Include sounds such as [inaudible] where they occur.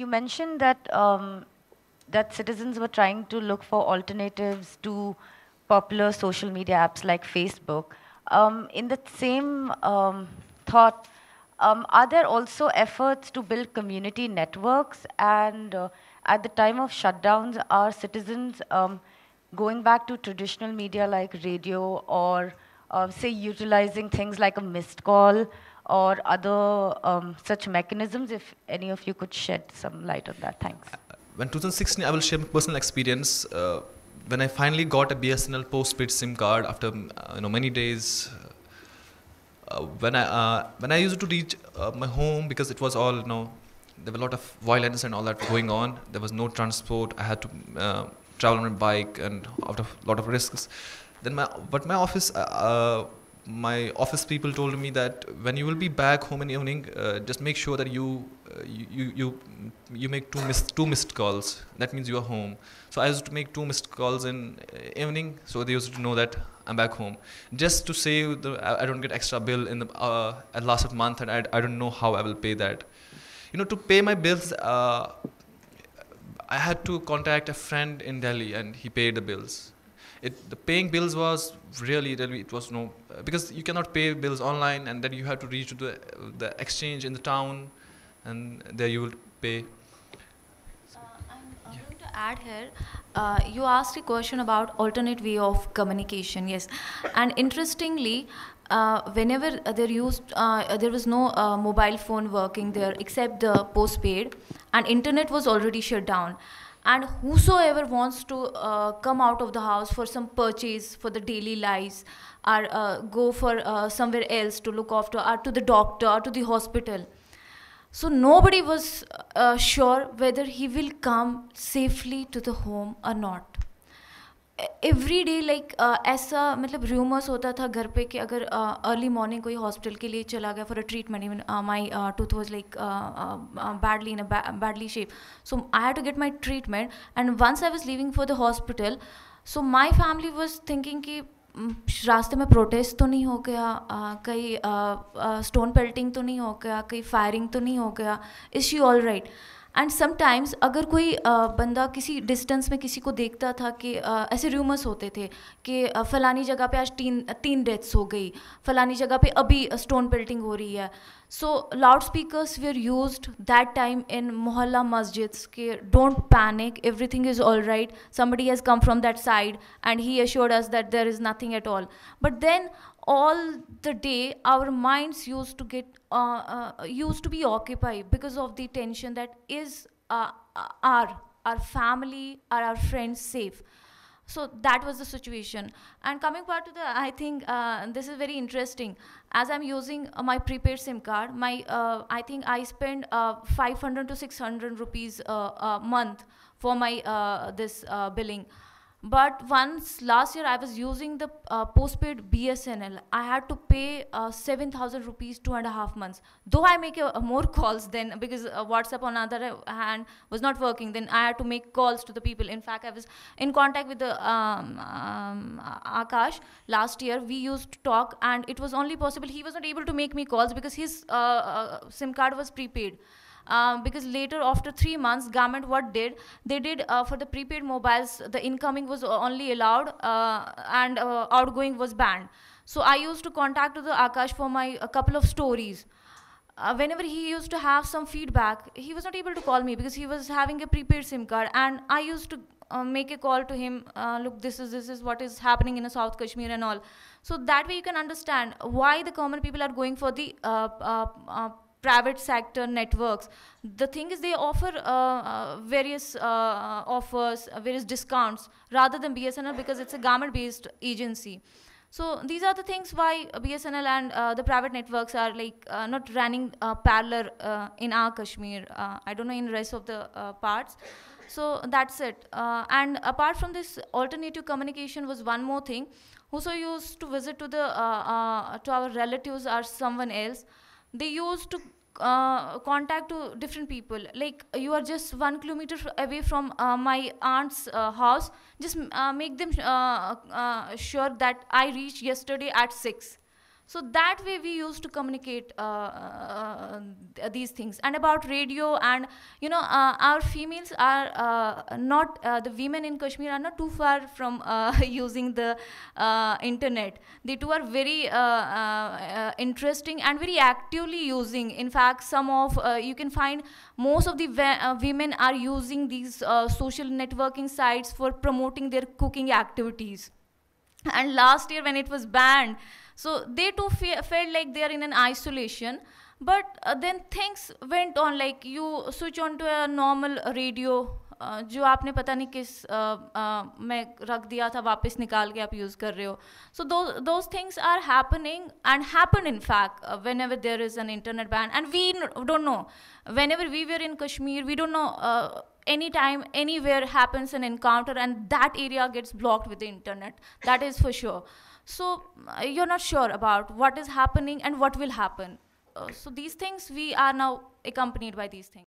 you mentioned that um, that citizens were trying to look for alternatives to popular social media apps like Facebook. Um, in the same um, thought, um, are there also efforts to build community networks? And uh, at the time of shutdowns, are citizens um, going back to traditional media like radio or, uh, say, utilizing things like a missed call or other um, such mechanisms? If any of you could shed some light on that. Thanks. When 2016, I will share my personal experience. Uh, when I finally got a BSNL postpaid SIM card after uh, you know many days, uh, when I uh, when I used to reach uh, my home because it was all you know there were a lot of violence and all that going on. There was no transport. I had to uh, travel on my bike and out of a lot of risks. Then my but my office my office people told me that when you will be back home in evening, uh, just make sure that you, uh, you you you make two missed two missed calls. That means you are home. So I used to make two missed calls in uh, evening, so they used to know that I'm back home. Just to save the, I, I don't get extra bill in the uh, at last of month, and I, I don't know how I will pay that. You know, to pay my bills, uh, I had to contact a friend in Delhi, and he paid the bills it, the paying bills was really, really it was no because you cannot pay bills online and then you have to reach to the the exchange in the town and there you will pay. Uh, I'm going to add here uh, you asked a question about alternate way of communication yes. And interestingly uh, whenever there used uh, there was no uh, mobile phone working there except the postpaid and internet was already shut down and whosoever wants to uh, come out of the house for some purchase for the daily lives or uh, go for uh, somewhere else to look after or to the doctor or to the hospital. So nobody was uh, sure whether he will come safely to the home or not every day like ऐसा मतलब rumours होता था घर पे कि अगर early uh, morning कोई hospital के लिए चला गया for a treatment even my tooth was like badly in badly shape so I have to get my treatment and once I was living for the hospital so my family was thinking कि रास्ते में protest तो नहीं हो गया uh, कहीं stone pelting तो नहीं हो गया कहीं फायरिंग तो नहीं हो गया. Is she all right and sometimes अगर कोई बंदा किसी डिस्टेंस में किसी को देखता था कि ऐसे रूमर्स होते थे कि फ़लानी जगह पे आज तीन तीन डेथ्स हो गई, फ़लानी जगह पे अभी स्टोन पेल्टिंग हो रही है। So loud speakers we are use that time in mohalla masjids के don't panic everything is all right somebody has come from that side and he assured us that there is nothing at all but then all the day our minds used to get uh, uh, used to be occupied because of the tension that is uh, our our family or our friends safe. So that was the situation. And coming back to the i think uh, this is very interesting. As i'm using uh, my prepaid sim card my uh, i think i spend 500 to 600 rupees a month for my this billing but once last year I was using the uh, postpaid BSNL, I had to pay uh, 7,000 rupees two and a half months. Though I make a, a more [laughs] calls then because uh, WhatsApp on other hand was not working, then I had to make calls to the people. In fact, I was in contact with the um, um, Akash last year. We used to talk, and it was only possible. He was not able to make me calls because his uh, uh, SIM card was prepaid. Um, because later after three months government what did? They did uh, for the prepaid mobiles the incoming was only allowed uh, and uh, outgoing was banned. So i used to contact the akash for my a couple of stories. Uh, whenever he used to have some feedback he was not able to call me because he was having a prepaid sim card and i used to uh, make a call to him uh, look this is this is what is happening in south kashmir and all. So that way you can understand why the common people are going for the private sector networks the thing is they offer uh, uh, various uh, offers uh, various discounts rather than bsnl because it's a government based agency. So these are the things why bsnl and uh, the private networks are like uh, not running parallel in our kashmir i don't know in the rest of the parts. So that's it. And apart from this alternative communication was one more thing. Whoso used to visit to the to our relatives or someone else they used to uh, contact to different people. Like you are just one kilometer away from uh, my aunt's uh, house. Just uh, make them uh, uh, sure that i reached yesterday at 6 so that way we used to communicate uh, uh, th- these things. And about radio and you know uh, our females are uh, not uh, the women in kashmir are not too far from uh, [laughs] using the uh, internet. They too are very uh, uh, uh, interesting and very actively using. In fact some of uh, you can find most of the uh, women are using these uh, social networking sites for promoting their cooking activities. And last year when it was banned so they too fe- felt like they are in an isolation but uh, then things went on like you switch on to a normal radio uh, जो आपने पता नहीं किस uh, uh, में रख दिया था वापस निकाल के आप यूज़ कर रहे हो सो those things are happening and happen in fact uh, whenever there is an internet ban and we n- don't know whenever we were in kashmir we don't know uh, anytime anywhere happens an encounter and that area gets blocked with the internet that is for sure so uh, you're not sure about what is happening and what will happen. Uh, so these things we are now accompanied by these things